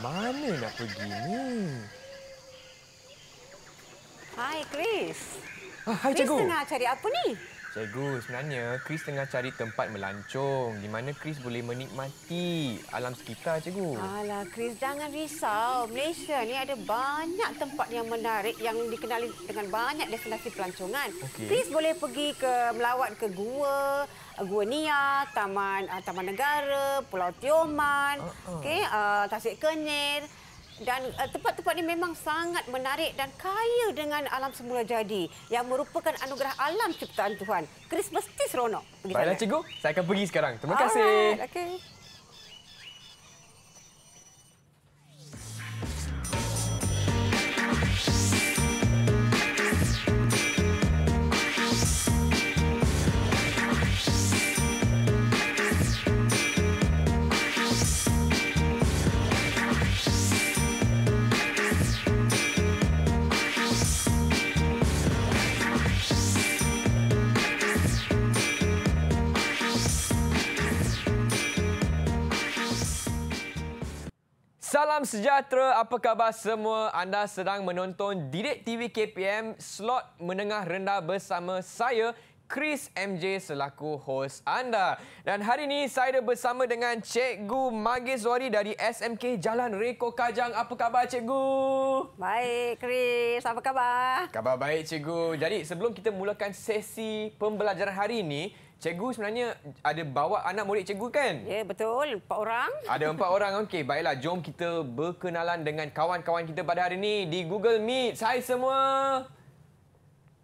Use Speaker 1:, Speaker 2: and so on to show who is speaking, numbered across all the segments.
Speaker 1: Mana nak pergi ni?
Speaker 2: Hai, Chris.
Speaker 1: Ah, hai,
Speaker 2: Chris
Speaker 1: cikgu.
Speaker 2: tengah cari apa ni?
Speaker 1: Cikgu, sebenarnya Chris tengah cari tempat melancong di mana Chris boleh menikmati alam sekitar, cikgu.
Speaker 2: Alah, Chris, jangan risau. Malaysia ni ada banyak tempat yang menarik yang dikenali dengan banyak destinasi pelancongan.
Speaker 1: Okey.
Speaker 2: Chris boleh pergi ke melawat ke gua, Gua Nia, Taman uh, Taman Negara, Pulau Tioman,
Speaker 1: Uh-uh.
Speaker 2: okey, uh, Tasik Kenyir. Dan uh, tempat-tempat ini memang sangat menarik dan kaya dengan alam semula jadi yang merupakan anugerah alam ciptaan Tuhan. Chris mesti seronok
Speaker 1: Baiklah, cikgu. Saya akan pergi sekarang. Terima kasih.
Speaker 2: Alright, okey.
Speaker 1: Salam sejahtera, apa khabar semua? Anda sedang menonton Didik TV KPM slot menengah rendah bersama saya Chris MJ selaku hos anda. Dan hari ini saya ada bersama dengan Cikgu Magizwari dari SMK Jalan Reko Kajang. Apa khabar cikgu?
Speaker 2: Baik, Chris. Apa khabar?
Speaker 1: Khabar baik cikgu. Jadi sebelum kita mulakan sesi pembelajaran hari ini, cikgu sebenarnya ada bawa anak murid cikgu kan?
Speaker 2: Ya, betul. Empat orang.
Speaker 1: Ada empat orang. Okey, baiklah. Jom kita berkenalan dengan kawan-kawan kita pada hari ini di Google Meet. Hai semua.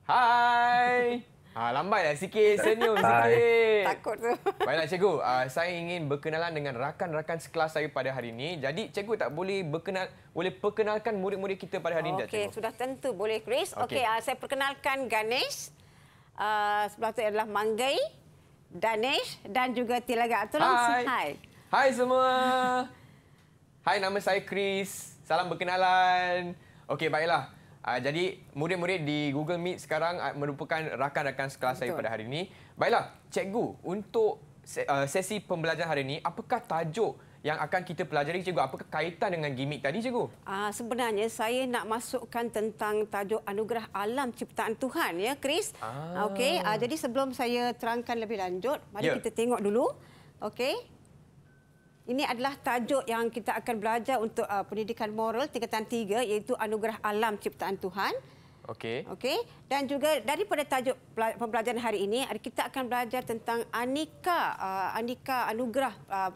Speaker 1: Hai. Ha, lambatlah sikit. Senyum sikit.
Speaker 2: Takut tu.
Speaker 1: Baiklah cikgu, uh, saya ingin berkenalan dengan rakan-rakan sekelas saya pada hari ini. Jadi cikgu tak boleh berkenal boleh perkenalkan murid-murid kita pada hari ini tak
Speaker 2: Okey, sudah tentu boleh, Chris.
Speaker 1: Okey.
Speaker 2: Okey, uh, saya perkenalkan Ganesh. Uh, sebelah tu adalah Manggai, Danesh dan juga Tilaga. Tolong
Speaker 1: Hai.
Speaker 2: hai.
Speaker 1: Hai semua. Hai, nama saya Chris. Salam berkenalan. Okey, baiklah. Uh, jadi, murid-murid di Google Meet sekarang uh, merupakan rakan-rakan sekelas saya
Speaker 2: Betul.
Speaker 1: pada hari ini. Baiklah, cikgu, untuk se- uh, sesi pembelajaran hari ini, apakah tajuk yang akan kita pelajari, cikgu? Apakah kaitan dengan gimmick tadi, cikgu?
Speaker 2: Uh, sebenarnya saya nak masukkan tentang tajuk anugerah alam ciptaan Tuhan ya, Chris.
Speaker 1: Ah.
Speaker 2: Okey, uh, jadi sebelum saya terangkan lebih lanjut, mari
Speaker 1: Ya.
Speaker 2: kita tengok dulu. Okey. Ini adalah tajuk yang kita akan belajar untuk uh, pendidikan moral tingkatan 3 iaitu anugerah alam ciptaan Tuhan.
Speaker 1: Okey.
Speaker 2: Okey dan juga daripada tajuk pembelajaran hari ini kita akan belajar tentang anika uh, anika anugerah uh,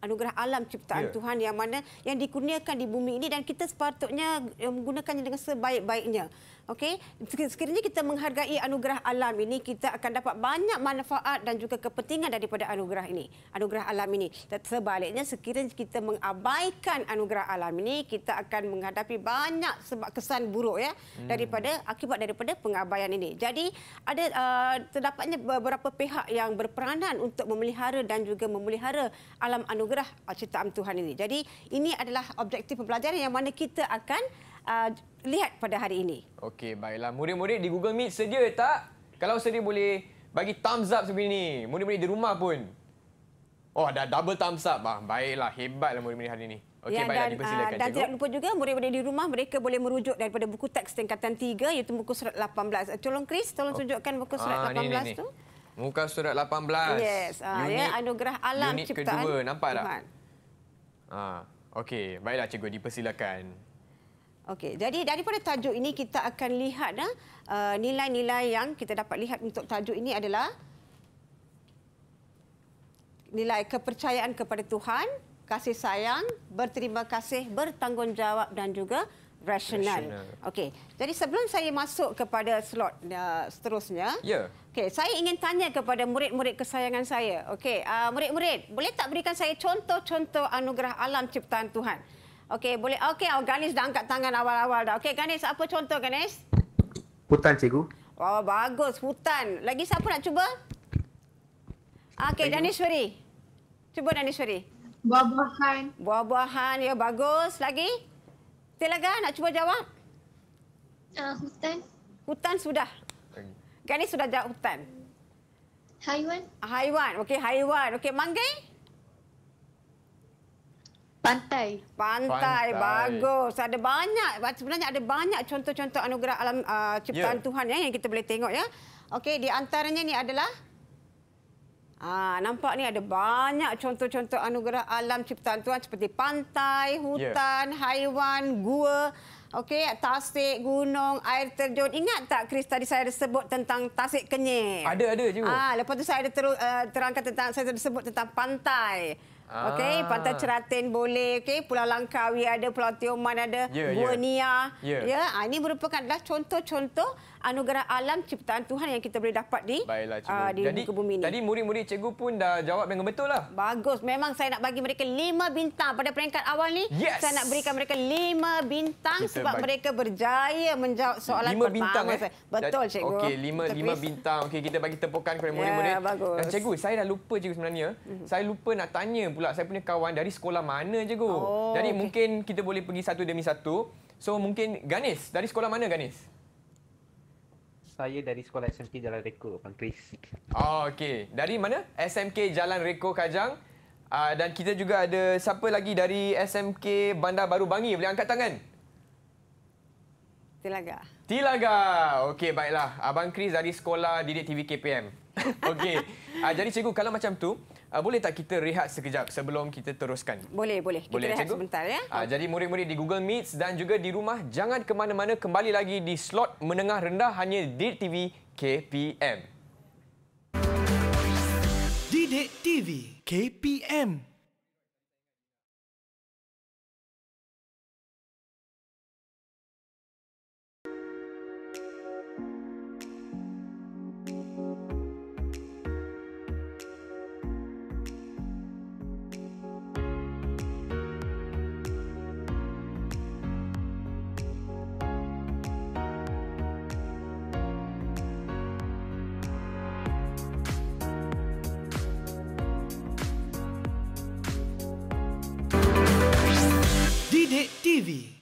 Speaker 2: anugerah alam ciptaan
Speaker 1: Ya.
Speaker 2: Tuhan yang mana yang dikurniakan di bumi ini dan kita sepatutnya uh, menggunakannya dengan sebaik-baiknya. Okey Sek- sekiranya kita menghargai anugerah alam ini kita akan dapat banyak manfaat dan juga kepentingan daripada anugerah ini. Anugerah alam ini. Sebaliknya sekiranya kita mengabaikan anugerah alam ini kita akan menghadapi banyak sebab kesan buruk ya daripada akibat daripada pengabaian ini. Jadi ada uh, terdapatnya beberapa pihak yang berperanan untuk memelihara dan juga memelihara alam anugerah uh, ciptaan Tuhan ini. Jadi ini adalah objektif pembelajaran yang mana kita akan uh, lihat pada hari ini.
Speaker 1: Okey, baiklah. Murid-murid di Google Meet sedia tak? Kalau sedia boleh bagi thumbs up seperti ini. Murid-murid di rumah pun. Oh, ada double thumbs up. Ah, baiklah, hebatlah murid-murid hari ini. Okey, baiklah
Speaker 2: dan,
Speaker 1: dipersilakan
Speaker 2: ah, dan
Speaker 1: cikgu.
Speaker 2: tidak lupa juga murid-murid di rumah mereka boleh merujuk daripada buku teks tingkatan 3 iaitu muka surat 18. Uh, Tolong Chris, tolong tunjukkan muka surat
Speaker 1: Ah,
Speaker 2: 18
Speaker 1: ni, ni, ni.
Speaker 2: tu.
Speaker 1: Muka surat 18.
Speaker 2: Yes, ah, ya, anugerah alam
Speaker 1: unit
Speaker 2: ciptaan
Speaker 1: kedua. Nampak tak?
Speaker 2: Tuhan.
Speaker 1: Ah, okey, baiklah cikgu dipersilakan.
Speaker 2: Okey, jadi daripada tajuk ini kita akan lihat dah uh, nilai-nilai yang kita dapat lihat untuk tajuk ini adalah nilai kepercayaan kepada Tuhan, kasih sayang, berterima kasih, bertanggungjawab dan juga rasional.
Speaker 1: Rasional.
Speaker 2: Okey, jadi sebelum saya masuk kepada slot uh, seterusnya,
Speaker 1: Ya.
Speaker 2: Okey, saya ingin tanya kepada murid-murid kesayangan saya. Okey, uh, murid-murid, boleh tak berikan saya contoh-contoh anugerah alam ciptaan Tuhan? Okey, boleh. Okey, oh, Ganesh dah angkat tangan awal-awal dah. Okey, Ganesh, apa contoh Ganesh?
Speaker 3: Hutan, cikgu.
Speaker 2: Oh, bagus. Hutan. Lagi siapa nak cuba? Okey, Danishwari. Cuba Danishwari.
Speaker 4: Buah-buahan,
Speaker 2: Buah-buahan, ya bagus. Lagi? Tilaga, nak cuba jawab?
Speaker 4: uh, hutan,
Speaker 2: Hutan sudah. Ganesh sudah jawab hutan.
Speaker 4: haiwan,
Speaker 2: Haiwan. Okey, haiwan. Okey, manggai?
Speaker 4: Pantai.
Speaker 2: Pantai,
Speaker 1: Pantai.
Speaker 2: bagus. Ada banyak, sebenarnya ada banyak contoh-contoh anugerah alam uh, ciptaan
Speaker 1: Ya.
Speaker 2: Tuhan ya yang kita boleh tengok ya. Okey, di antaranya ni adalah Ah, nampak ni ada banyak contoh-contoh anugerah alam ciptaan Tuhan seperti pantai, hutan, haiwan, gua, okey, tasik, gunung, air terjun. Ingat tak Chris tadi saya ada sebut tentang tasik kenyir?
Speaker 1: Ada, ada, cikgu.
Speaker 2: Ah, lepas tu saya ada teru, uh, terangkan tentang saya ada sebut tentang pantai.
Speaker 1: Ah.
Speaker 2: Okey, pantai Ceratin boleh, okey, Pulau Langkawi ada, Pulau Tioman ada,
Speaker 1: Ya, ya.
Speaker 2: Gua Nia.
Speaker 1: Ya.
Speaker 2: Ah, ini merupakan adalah contoh-contoh anugerah alam ciptaan Tuhan yang kita boleh dapat di
Speaker 1: Baiklah, cikgu.
Speaker 2: ah, di
Speaker 1: jadi,
Speaker 2: muka bumi ini.
Speaker 1: Tadi murid-murid cikgu pun dah jawab dengan betul lah.
Speaker 2: Bagus. Memang saya nak bagi mereka lima bintang pada peringkat awal ni.
Speaker 1: Yes.
Speaker 2: Saya nak berikan mereka lima bintang
Speaker 1: Kita
Speaker 2: sebab
Speaker 1: bagi-
Speaker 2: mereka berjaya menjawab soalan
Speaker 1: lima
Speaker 2: pertama.
Speaker 1: bintang eh.
Speaker 2: saya. Betul, cikgu.
Speaker 1: Okey, lima lima bintang. Okey, kita bagi tepukan kepada
Speaker 2: Ya,
Speaker 1: murid-murid.
Speaker 2: bagus.
Speaker 1: Dan cikgu, saya dah lupa cikgu sebenarnya. Mm-hmm. Saya lupa nak tanya pula saya punya kawan dari sekolah mana cikgu.
Speaker 2: Oh,
Speaker 1: Jadi
Speaker 2: okey.
Speaker 1: mungkin kita boleh pergi satu demi satu. So mungkin Ganis, dari sekolah mana Ganis?
Speaker 3: Saya dari sekolah SMK Jalan Reko, Abang Chris.
Speaker 1: Oh, okey. Dari mana? SMK Jalan Reko Kajang. Uh, dan kita juga ada siapa lagi dari SMK Bandar Baru Bangi? Boleh angkat tangan?
Speaker 2: Tilaga.
Speaker 1: Tilaga. Okey, baiklah. Abang Chris dari sekolah Didik TV KPM. Okey. Uh, jadi cikgu, kalau macam tu, uh, boleh tak kita rehat sekejap sebelum kita teruskan?
Speaker 2: Boleh, boleh. Kita
Speaker 1: Boleh,
Speaker 2: rehat
Speaker 1: cikgu?
Speaker 2: sebentar ya.
Speaker 1: Uh, jadi murid-murid di Google Meet dan juga di rumah, jangan ke mana-mana kembali lagi di slot menengah rendah hanya Didik TV KPM.
Speaker 5: Didik TV KPM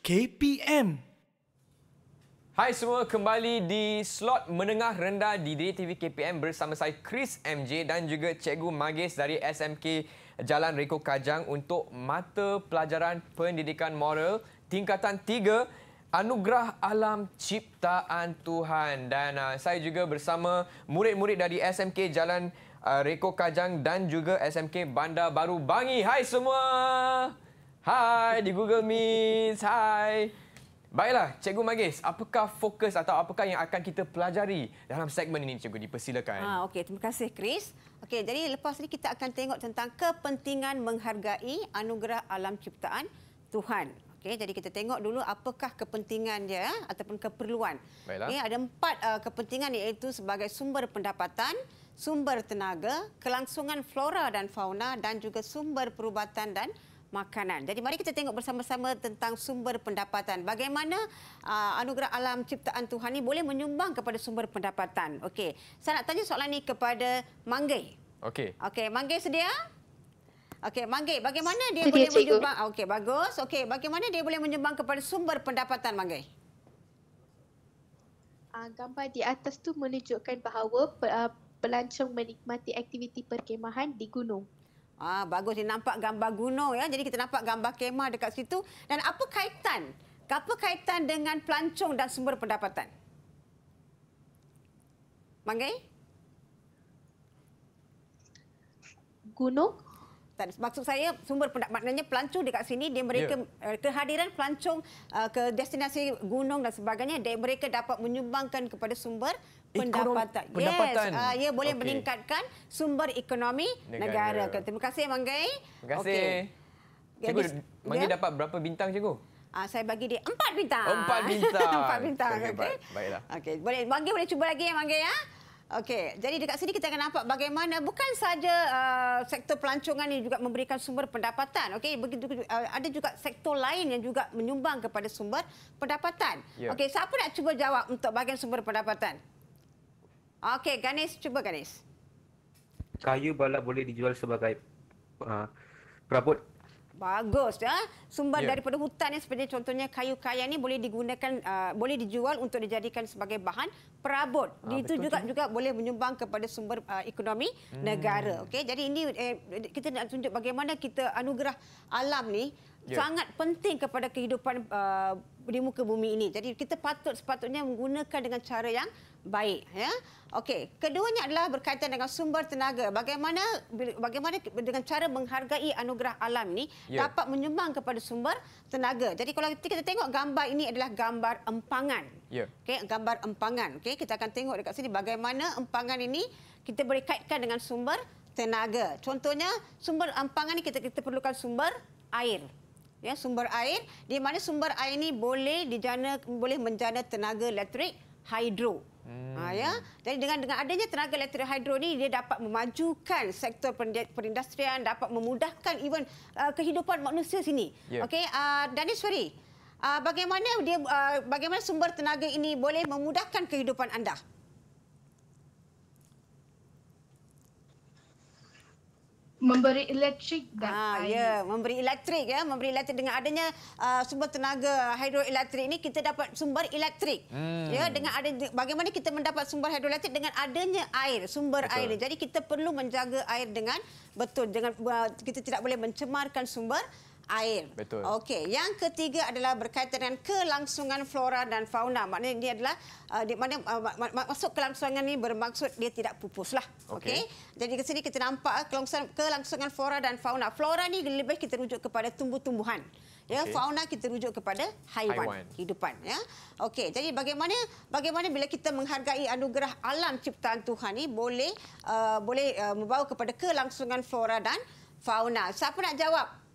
Speaker 5: KPM
Speaker 1: Hai semua, kembali di slot menengah rendah di Didik TV KPM bersama saya Chris MJ dan juga Cikgu Magis dari SMK Jalan Reko Kajang untuk mata pelajaran pendidikan moral tingkatan 3 Anugerah Alam Ciptaan Tuhan dan uh, saya juga bersama murid-murid dari SMK Jalan uh, Reko Kajang dan juga SMK Bandar Baru Bangi. Hai semua. Hai di Google Meet. Hai. Baiklah, Cikgu Magis, apakah fokus atau apakah yang akan kita pelajari dalam segmen ini, Cikgu? Dipersilakan.
Speaker 2: Ah, okey, terima kasih Chris. Okey, jadi lepas ni kita akan tengok tentang kepentingan menghargai anugerah alam ciptaan Tuhan. Okey, jadi kita tengok dulu apakah kepentingan dia ataupun keperluan.
Speaker 1: Baiklah.
Speaker 2: Okey, ada empat uh, kepentingan iaitu sebagai sumber pendapatan, sumber tenaga, kelangsungan flora dan fauna dan juga sumber perubatan dan makanan. Jadi mari kita tengok bersama-sama tentang sumber pendapatan. Bagaimana uh, anugerah alam ciptaan Tuhan ini boleh menyumbang kepada sumber pendapatan. Okey, saya nak tanya soalan ini kepada Manggai.
Speaker 1: Okey.
Speaker 2: Okey, Manggai sedia? Okey, Manggai, bagaimana dia
Speaker 4: Sedia,
Speaker 2: boleh
Speaker 4: cikgu.
Speaker 2: menyumbang? Ah, Okey, bagus. Okey, bagaimana dia boleh menyumbang kepada sumber pendapatan Manggai?
Speaker 4: Uh, gambar di atas tu menunjukkan bahawa uh, pelancong menikmati aktiviti perkemahan di gunung.
Speaker 2: Ah, bagus dia nampak gambar gunung ya. Jadi kita nampak gambar kemah dekat situ dan apa kaitan? Apa kaitan dengan pelancong dan sumber pendapatan? Manggai?
Speaker 4: Gunung
Speaker 2: Tak, maksud saya sumber pendapatan maknanya pelancong dekat sini dia mereka
Speaker 1: Ya.
Speaker 2: yeah. kehadiran pelancong uh, ke destinasi gunung dan sebagainya dia mereka dapat menyumbangkan kepada sumber pendapatan.
Speaker 1: pendapatan.
Speaker 2: Yes, uh, ia boleh
Speaker 1: Okey.
Speaker 2: meningkatkan sumber ekonomi negara.
Speaker 1: Negara.
Speaker 2: Terima kasih Manggai.
Speaker 1: Terima kasih.
Speaker 2: Okey.
Speaker 1: Cikgu,
Speaker 2: Jadi,
Speaker 1: Manggi
Speaker 2: dia-
Speaker 1: dapat berapa bintang, Cikgu?
Speaker 2: Ah, saya bagi dia empat bintang.
Speaker 1: Empat bintang.
Speaker 2: empat bintang.
Speaker 1: Okey. baik. Baiklah.
Speaker 2: Okey, boleh. Manggi boleh cuba lagi ya, Manggi ya. Okey, jadi dekat sini kita akan nampak bagaimana bukan saja uh, sektor pelancongan ini juga memberikan sumber pendapatan. Okey, begitu uh, ada juga sektor lain yang juga menyumbang kepada sumber pendapatan.
Speaker 1: Ya.
Speaker 2: Okey, siapa nak cuba jawab untuk bahagian sumber pendapatan? Okey, Ganesh cuba Ganesh.
Speaker 3: Kayu balak boleh dijual sebagai uh, perabot.
Speaker 2: Bagus ya. Sumber
Speaker 1: Ya.
Speaker 2: daripada hutan ni seperti contohnya kayu kaya ni boleh digunakan uh, boleh dijual untuk dijadikan sebagai bahan perabot.
Speaker 1: Ah,
Speaker 2: Itu
Speaker 1: betul,
Speaker 2: juga juga boleh menyumbang kepada sumber uh, ekonomi hmm. negara. Okey. Jadi ini eh, kita nak tunjuk bagaimana kita anugerah alam ni
Speaker 1: Ya.
Speaker 2: sangat penting kepada kehidupan uh, di muka bumi ini. Jadi kita patut sepatutnya menggunakan dengan cara yang baik ya. Okey, keduanya adalah berkaitan dengan sumber tenaga. Bagaimana bagaimana dengan cara menghargai anugerah alam ini
Speaker 1: Ya.
Speaker 2: dapat menyumbang kepada sumber tenaga. Jadi kalau kita tengok gambar ini adalah gambar empangan.
Speaker 1: Ya.
Speaker 2: Okey, gambar empangan. Okey, kita akan tengok dekat sini bagaimana empangan ini kita boleh kaitkan dengan sumber tenaga. Contohnya, sumber empangan ini kita kita perlukan sumber air. Ya, sumber air di mana sumber air ini boleh dijana boleh menjana tenaga elektrik hidro. Hmm. Ha, ya. Jadi dengan dengan adanya tenaga elektrik hidro ni dia dapat memajukan sektor perindustrian, dapat memudahkan even uh, kehidupan manusia sini.
Speaker 1: Ya.
Speaker 2: Okey, uh, Daniswari, uh, bagaimana dia uh, bagaimana sumber tenaga ini boleh memudahkan kehidupan anda?
Speaker 4: Memberi elektrik dan
Speaker 2: Ah,
Speaker 4: air.
Speaker 2: ya, memberi elektrik ya, memberi elektrik dengan adanya uh, sumber tenaga hidroelektrik ini kita dapat sumber elektrik. Hmm. Ya, dengan ada bagaimana kita mendapat sumber hidroelektrik dengan adanya air, sumber
Speaker 1: Betul.
Speaker 2: air. Jadi kita perlu menjaga air dengan betul dengan uh, kita tidak boleh mencemarkan sumber air.
Speaker 1: Betul.
Speaker 2: Okey, yang ketiga adalah berkaitan dengan kelangsungan flora dan fauna. Maknanya ini adalah uh, di mana uh, ma- ma- masuk kelangsungan ini bermaksud dia tidak pupus lah.
Speaker 1: Okey.
Speaker 2: Okey. Jadi ke sini kita nampak uh, kelangsungan, kelangsungan flora dan fauna. Flora ni lebih kita rujuk kepada tumbuh-tumbuhan. Ya,
Speaker 1: Okey.
Speaker 2: fauna kita rujuk kepada haiwan,
Speaker 1: Haiwan.
Speaker 2: kehidupan ya. Okey, jadi bagaimana bagaimana bila kita menghargai anugerah alam ciptaan Tuhan ni boleh uh, boleh uh, membawa kepada kelangsungan flora dan fauna. Siapa nak jawab?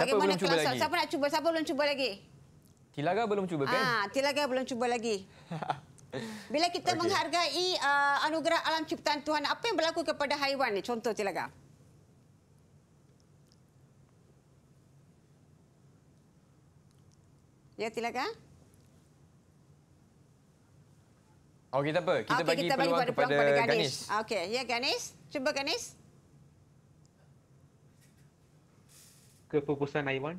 Speaker 1: Siapa belum cuba lagi?
Speaker 2: Siapa nak cuba? Siapa belum cuba lagi?
Speaker 1: Tilaga belum cuba kan?
Speaker 2: Ah, Tilaga belum cuba lagi. Bila kita
Speaker 1: Okey.
Speaker 2: okay. menghargai uh, anugerah alam ciptaan Tuhan, apa yang berlaku kepada haiwan ni? Contoh Tilaga. Ya Tilaga?
Speaker 1: Oh, kita apa? Kita
Speaker 2: Okey,
Speaker 1: bagi
Speaker 2: kita bagi
Speaker 1: peluang
Speaker 2: pada,
Speaker 1: kepada
Speaker 2: kepada
Speaker 1: Ganis.
Speaker 2: Ganis. Okey, ya Ganis. Cuba Ganis.
Speaker 3: Kepupusan haiwan.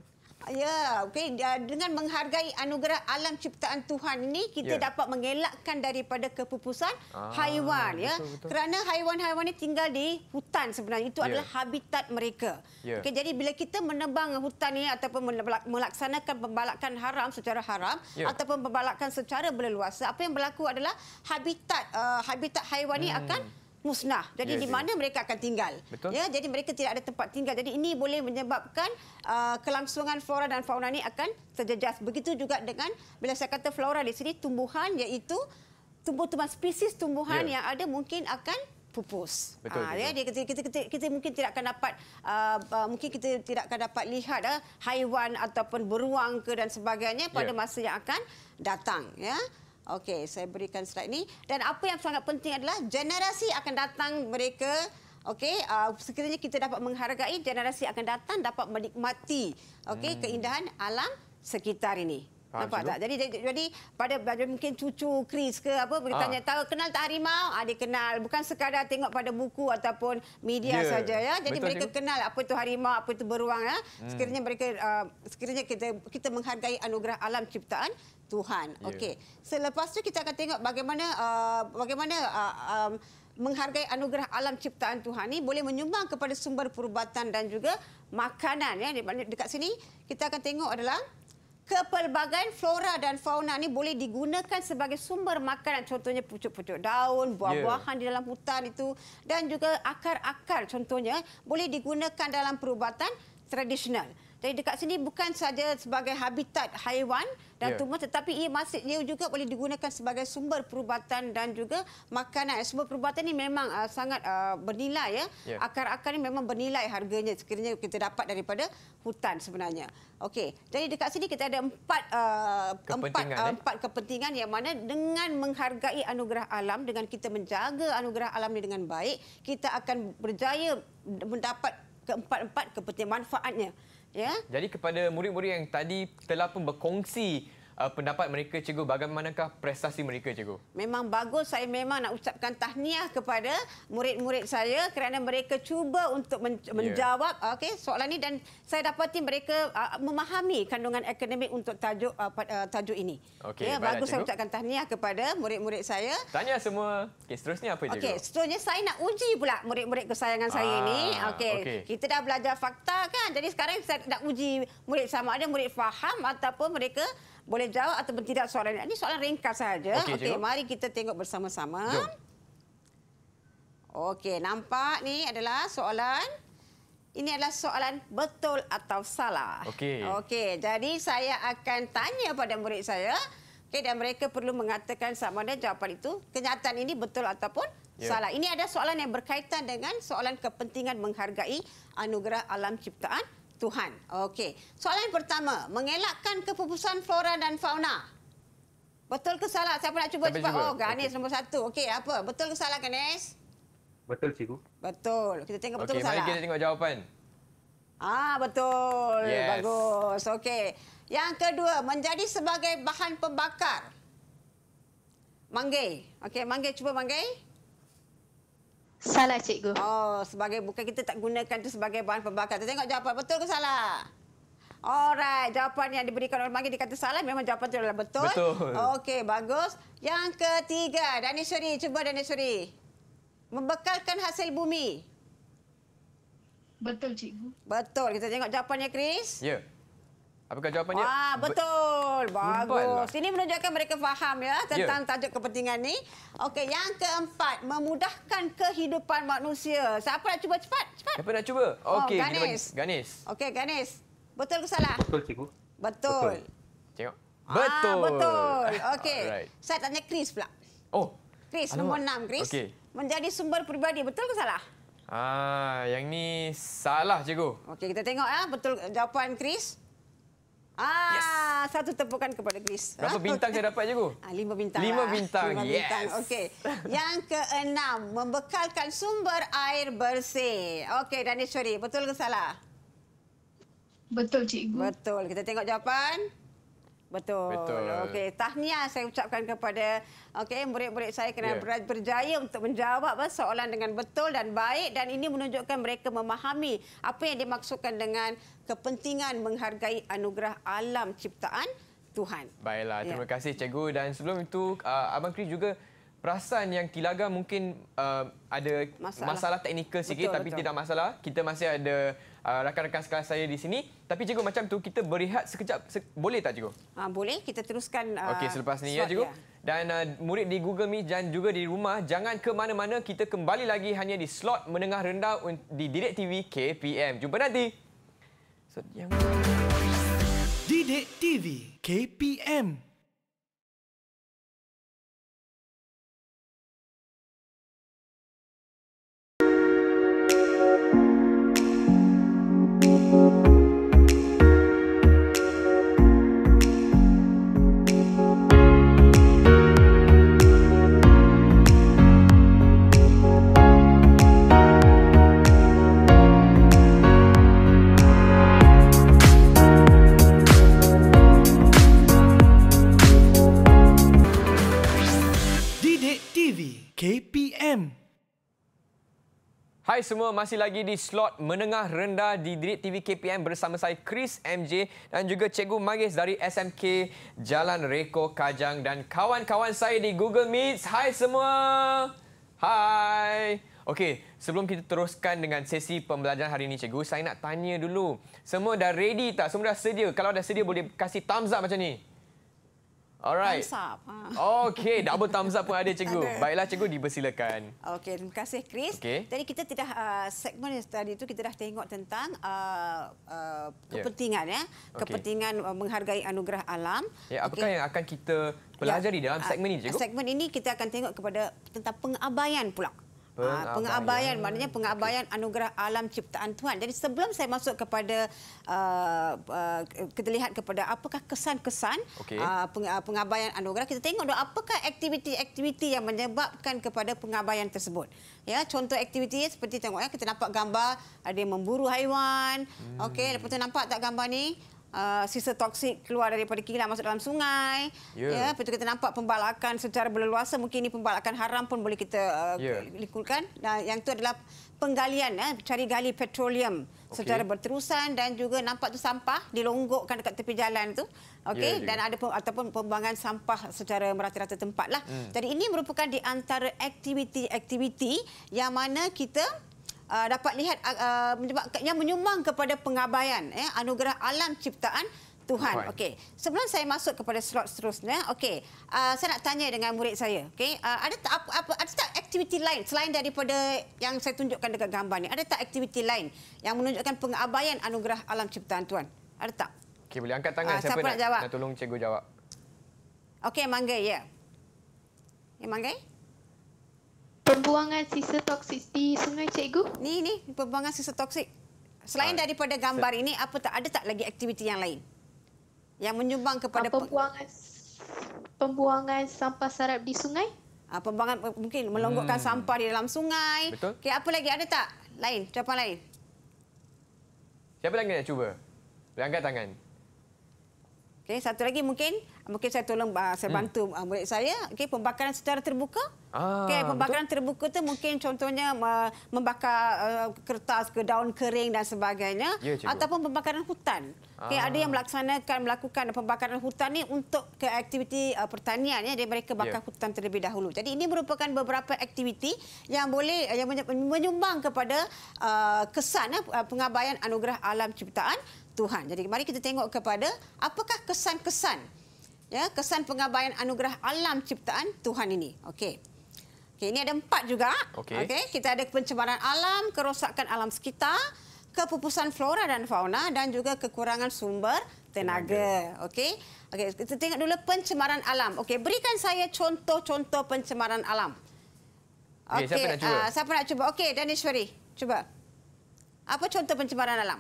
Speaker 2: Ya, okey. Uh, Dengan menghargai anugerah alam ciptaan Tuhan ini, kita
Speaker 1: Ya.
Speaker 2: dapat mengelakkan daripada kepupusan
Speaker 1: Ah,
Speaker 2: haiwan. ya,
Speaker 1: betul, betul.
Speaker 2: Kerana haiwan-haiwan ini tinggal di hutan sebenarnya. Itu
Speaker 1: Ya.
Speaker 2: adalah habitat mereka.
Speaker 1: Ya.
Speaker 2: Okey, jadi bila kita menebang hutan ini ataupun melak- melaksanakan pembalakan haram secara haram
Speaker 1: Ya.
Speaker 2: ataupun pembalakan secara berleluasa, apa yang berlaku adalah habitat uh, habitat haiwan ini akan musnah. Jadi
Speaker 1: Ya,
Speaker 2: di
Speaker 1: ya.
Speaker 2: mana mereka akan tinggal?
Speaker 1: Betul.
Speaker 2: Ya, jadi mereka tidak ada tempat tinggal. Jadi ini boleh menyebabkan uh, kelangsungan flora dan fauna ini akan terjejas. Begitu juga dengan bila saya kata flora di sini tumbuhan iaitu tumbuh-tumbuhan spesies tumbuhan
Speaker 1: Ya.
Speaker 2: yang ada mungkin akan pupus.
Speaker 1: Betul,
Speaker 2: Ah,
Speaker 1: betul.
Speaker 2: ya dia kita, kita, kita, kita mungkin tidak akan dapat uh, uh, mungkin kita tidak akan dapat lihat uh, haiwan ataupun beruang ke dan sebagainya pada
Speaker 1: Ya.
Speaker 2: masa yang akan datang ya. Okey, saya berikan slide ini dan apa yang sangat penting adalah generasi akan datang mereka Okey, uh, sekiranya kita dapat menghargai generasi akan datang dapat menikmati okey hmm. keindahan alam sekitar ini.
Speaker 1: Faham,
Speaker 2: Nampak tak? Jadi jadi- jadi pada pada mungkin cucu Chris ke apa bila
Speaker 1: Ah.
Speaker 2: tanya tahu kenal tak harimau? Ah dia kenal bukan sekadar tengok pada buku ataupun media
Speaker 1: Ya,
Speaker 2: saja ya. Jadi
Speaker 1: betul,
Speaker 2: mereka
Speaker 1: Cikgu.
Speaker 2: kenal apa itu harimau, apa itu beruang ya. Sekiranya mereka uh, sekiranya kita kita menghargai anugerah alam ciptaan Tuhan.
Speaker 1: Ya.
Speaker 2: Okey. Selepas tu kita akan tengok bagaimana uh, bagaimana uh, um, menghargai anugerah alam ciptaan Tuhan ni boleh menyumbang kepada sumber perubatan dan juga makanan ya. Dekat sini kita akan tengok adalah kepelbagaian flora dan fauna ni boleh digunakan sebagai sumber makanan contohnya pucuk-pucuk daun, buah-buahan di dalam hutan itu dan juga akar-akar contohnya boleh digunakan dalam perubatan tradisional. Jadi dekat sini bukan saja sebagai habitat haiwan dan
Speaker 1: Ya.
Speaker 2: tumbuhan tetapi ia masih ia juga boleh digunakan sebagai sumber perubatan dan juga makanan. Sumber perubatan ini memang uh, sangat uh, bernilai ya.
Speaker 1: Ya.
Speaker 2: Akar-akar ini memang bernilai harganya sekiranya kita dapat daripada hutan sebenarnya. Okey. Jadi dekat sini kita ada empat uh, empat
Speaker 1: Kepentingan,
Speaker 2: uh,
Speaker 1: eh?
Speaker 2: empat kepentingan yang mana dengan menghargai anugerah alam dengan kita menjaga anugerah alam ini dengan baik, kita akan berjaya mendapat keempat-empat kepentingan manfaatnya. Ya.
Speaker 1: Jadi kepada murid-murid yang tadi telah pun berkongsi uh, pendapat mereka cikgu bagaimanakah prestasi mereka cikgu?
Speaker 2: Memang bagus. Saya memang nak ucapkan tahniah kepada murid-murid saya kerana mereka cuba untuk men-
Speaker 1: Ya.
Speaker 2: menjawab okey soalan ini dan saya dapati mereka uh, memahami kandungan akademik untuk tajuk uh, uh, tajuk ini.
Speaker 1: Okey,
Speaker 2: ya,
Speaker 1: baiklah,
Speaker 2: bagus saya
Speaker 1: cikgu.
Speaker 2: ucapkan tahniah kepada murid-murid saya.
Speaker 1: Tanya semua. Okey, seterusnya apa cikgu?
Speaker 2: Okey, seterusnya saya nak uji pula murid-murid kesayangan saya
Speaker 1: Ah,
Speaker 2: ini. Okey,
Speaker 1: okey.
Speaker 2: kita dah belajar fakta kan. Jadi sekarang saya nak uji murid sama ada murid faham ataupun mereka boleh jawab ataupun tidak soalan ini. Ini soalan ringkas saja.
Speaker 1: Okey, cikgu.
Speaker 2: mari kita tengok bersama-sama. Okey, nampak ni adalah soalan ini adalah soalan betul atau salah.
Speaker 1: Okey.
Speaker 2: Okey, jadi saya akan tanya pada murid saya. Okey, dan mereka perlu mengatakan sama ada jawapan itu kenyataan ini betul ataupun
Speaker 1: Ya.
Speaker 2: salah. Ini ada soalan yang berkaitan dengan soalan kepentingan menghargai anugerah alam ciptaan Tuhan. Okey. Soalan yang pertama, mengelakkan kepupusan flora dan fauna. Betul ke salah? Siapa nak cuba cepat?
Speaker 1: cuba?
Speaker 2: Oh, Ganesh
Speaker 1: Okey.
Speaker 2: nombor satu. Okey, apa? Betul ke salah, Ganesh?
Speaker 3: Betul cikgu.
Speaker 2: Betul. Kita tengok betul
Speaker 1: Okey,
Speaker 2: ke
Speaker 1: mari
Speaker 2: salah.
Speaker 1: kita tengok jawapan.
Speaker 2: Ah, betul.
Speaker 1: Yes.
Speaker 2: Bagus. Okey. Yang kedua, menjadi sebagai bahan pembakar. Manggil. Okey, manggil cuba manggil.
Speaker 4: Salah cikgu.
Speaker 2: Oh, sebagai bukan kita tak gunakan itu sebagai bahan pembakar. Kita tengok jawapan betul ke salah? Alright, jawapan yang diberikan oleh Manggil dikata salah memang jawapan itu adalah betul.
Speaker 1: Betul.
Speaker 2: Okey, bagus. Yang ketiga, Daniswari, cuba Daniswari. Membekalkan hasil bumi.
Speaker 4: Betul cikgu.
Speaker 2: Betul. Kita tengok jawapannya, Chris.
Speaker 1: Ya. Apakah jawapannya?
Speaker 2: Wah,
Speaker 1: Be-
Speaker 2: betul.
Speaker 1: Empat
Speaker 2: Bagus.
Speaker 1: lah.
Speaker 2: Ini menunjukkan mereka faham ya tentang
Speaker 1: Ya.
Speaker 2: tajuk kepentingan ni. Okey, yang keempat, memudahkan kehidupan manusia. Siapa nak cuba cepat? Cepat.
Speaker 1: Siapa nak cuba?
Speaker 2: Oh,
Speaker 1: Okey, kita
Speaker 2: Ganesh.
Speaker 1: Ganesh.
Speaker 2: Okey, Ganesh. Betul ke salah?
Speaker 3: Betul cikgu.
Speaker 2: Betul.
Speaker 1: Tengok.
Speaker 2: Ah,
Speaker 1: Betul.
Speaker 2: betul. Okey. Saya tanya Chris pula.
Speaker 1: Oh.
Speaker 2: Chris,
Speaker 1: Alamak.
Speaker 2: nombor enam, Chris.
Speaker 1: Okey.
Speaker 2: Menjadi sumber peribadi. Betul ke salah?
Speaker 1: Ah, yang ni salah cikgu.
Speaker 2: Okey, kita tengok ya. Betul jawapan Chris. Ah, satu tepukan kepada Chris.
Speaker 1: Berapa bintang saya dapat cikgu?
Speaker 2: Ah, lima bintang.
Speaker 1: Lima
Speaker 2: lah.
Speaker 1: bintang,
Speaker 2: Lima
Speaker 1: yes.
Speaker 2: bintang. Okey. Yang keenam, membekalkan sumber air bersih. Okey, Daniswari, betul ke salah?
Speaker 4: Betul cikgu.
Speaker 2: Betul. Kita tengok jawapan. Betul.
Speaker 1: Betul.
Speaker 2: Okey, tahniah saya ucapkan kepada okey murid-murid saya kerana
Speaker 1: Ya.
Speaker 2: yeah. berjaya untuk menjawab eh, soalan dengan betul dan baik dan ini menunjukkan mereka memahami apa yang dimaksudkan dengan kepentingan menghargai anugerah alam ciptaan Tuhan.
Speaker 1: Baiklah,
Speaker 2: Ya.
Speaker 1: terima kasih cikgu dan sebelum itu uh, Abang Kris juga perasan yang Kilaga mungkin uh, ada
Speaker 2: Masalah.
Speaker 1: masalah, teknikal sikit
Speaker 2: Betul,
Speaker 1: tapi
Speaker 2: betul.
Speaker 1: tidak masalah. Kita masih ada uh, rakan-rakan sekelas saya di sini. Tapi cikgu macam tu kita berehat sekejap. Se- boleh tak cikgu?
Speaker 2: Ha, boleh kita teruskan uh,
Speaker 1: Okey, selepas ni ya cikgu.
Speaker 2: dia.
Speaker 1: Dan uh, murid di Google Meet dan juga di rumah jangan ke mana-mana. Kita kembali lagi hanya di slot menengah rendah di Direct TV KPM. Jumpa nanti. So, yang
Speaker 5: Didik TV KPM KPM
Speaker 1: Hai semua, masih lagi di slot menengah rendah di Didik TV KPM bersama saya Chris MJ dan juga Cikgu Magis dari SMK Jalan Reko Kajang dan kawan-kawan saya di Google Meet. Hai semua. Hai. Okey, sebelum kita teruskan dengan sesi pembelajaran hari ini Cikgu, saya nak tanya dulu. Semua dah ready tak? Semua dah sedia? Kalau dah sedia boleh kasih thumbs up macam ni. Alright.
Speaker 2: Thumbs up, ha.
Speaker 1: Okey, double thumbs up pun ada Cikgu.
Speaker 2: Ada.
Speaker 1: Baiklah Cikgu, dipersilakan.
Speaker 2: Okey, terima kasih Chris.
Speaker 1: Okey.
Speaker 2: Jadi kita tidak uh, segmen yang tadi itu kita dah tengok tentang uh, uh,
Speaker 1: Ya.
Speaker 2: kepentingan ya,
Speaker 1: Okey.
Speaker 2: kepentingan uh, menghargai anugerah alam.
Speaker 1: Ya, apakah
Speaker 2: Okey.
Speaker 1: yang akan kita pelajari
Speaker 2: Ya.
Speaker 1: dalam segmen ini,
Speaker 2: Ah,
Speaker 1: Cikgu?
Speaker 2: Segmen ini kita akan tengok kepada tentang pengabaian pula.
Speaker 1: Pengabaian.
Speaker 2: Ah, pengabaian maknanya pengabaian anugerah alam ciptaan Tuhan. Jadi sebelum saya masuk kepada uh, uh, kita lihat kepada apakah kesan-kesan
Speaker 1: Okey.
Speaker 2: uh, peng, uh, pengabaian anugerah, kita tengok dulu apakah aktiviti-aktiviti yang menyebabkan kepada pengabaian tersebut. Ya, contoh aktiviti seperti tengok ya kita nampak gambar ada yang memburu haiwan. Hmm. Okey, lepas tu nampak tak gambar ni? Uh, sisa toksik keluar daripada kilang masuk dalam sungai.
Speaker 1: Ya.
Speaker 2: Ya, lepas tu kita nampak pembalakan secara berleluasa mungkin ini pembalakan haram pun boleh kita uh,
Speaker 1: Ya.
Speaker 2: likurkan. Dan yang itu adalah penggalian eh, cari gali petroleum secara berterusan dan juga nampak tu sampah dilonggokkan dekat tepi jalan tu. Okey
Speaker 1: Ya, juga.
Speaker 2: dan ada ataupun pembuangan sampah secara merata-rata tempat lah.
Speaker 1: Hmm.
Speaker 2: Jadi ini merupakan di antara aktiviti-aktiviti yang mana kita uh, dapat lihat uh, uh, yang menyumbang kepada pengabaian eh, anugerah alam ciptaan Tuhan.
Speaker 1: Tuhan.
Speaker 2: Okey. Sebelum saya masuk kepada slot seterusnya, okey. Uh, saya nak tanya dengan murid saya, okey. Uh, ada tak apa, apa ada tak aktiviti lain selain daripada yang saya tunjukkan dekat gambar ni? Ada tak aktiviti lain yang menunjukkan pengabaian anugerah alam ciptaan Tuhan? Ada tak?
Speaker 1: Okey, boleh angkat tangan
Speaker 2: Ah,
Speaker 1: siapa,
Speaker 2: siapa nak
Speaker 1: nak,
Speaker 2: jawab?
Speaker 1: nak tolong cikgu jawab.
Speaker 2: Okey, Manggai, ya. Ya, Manggai?
Speaker 4: Pembuangan sisa toksik di sungai cikgu.
Speaker 2: Ni ni pembuangan sisa toksik. Selain
Speaker 1: Ah,
Speaker 2: daripada gambar ini apa tak ada tak lagi aktiviti yang lain yang menyumbang kepada
Speaker 4: Uh, pembuangan pembuangan sampah sarap di sungai.
Speaker 2: uh, pembuangan mungkin melonggokkan
Speaker 1: Hmm.
Speaker 2: sampah di dalam sungai.
Speaker 1: Betul.
Speaker 2: Okey, apa lagi ada tak? Lain, jawapan lain.
Speaker 1: Siapa lagi nak cuba? Boleh angkat tangan.
Speaker 2: Okey, satu lagi mungkin mungkin saya tolong uh, saya bantu uh, murid saya. Okey, pembakaran secara terbuka.
Speaker 1: Hmm. Ah,
Speaker 2: Okey, pembakaran terbuka tu mungkin contohnya uh, membakar uh, kertas ke daun kering dan sebagainya
Speaker 1: Ya, cikgu.
Speaker 2: ataupun pembakaran hutan. Okey,
Speaker 1: Ah.
Speaker 2: ada yang melaksanakan melakukan pembakaran hutan ni untuk ke aktiviti uh, pertanian ya, dia mereka bakar
Speaker 1: Ya.
Speaker 2: hutan terlebih dahulu. Jadi ini merupakan beberapa aktiviti yang boleh yang menye- menyumbang kepada uh, kesan uh, pengabaian anugerah alam ciptaan Tuhan. Jadi mari kita tengok kepada apakah kesan-kesan ya kesan pengabaian anugerah alam ciptaan Tuhan ini. Okey. Okey, ini ada empat juga.
Speaker 1: Okey.
Speaker 2: Okey, kita ada pencemaran alam, kerosakan alam sekitar, kepupusan flora dan fauna dan juga kekurangan sumber tenaga. Okey. Okey, kita tengok dulu pencemaran alam. Okey, berikan saya contoh-contoh pencemaran alam.
Speaker 1: Okey, siapa nak cuba?
Speaker 2: ah, siapa nak cuba? Okey, Danishwari, cuba. Apa contoh pencemaran alam?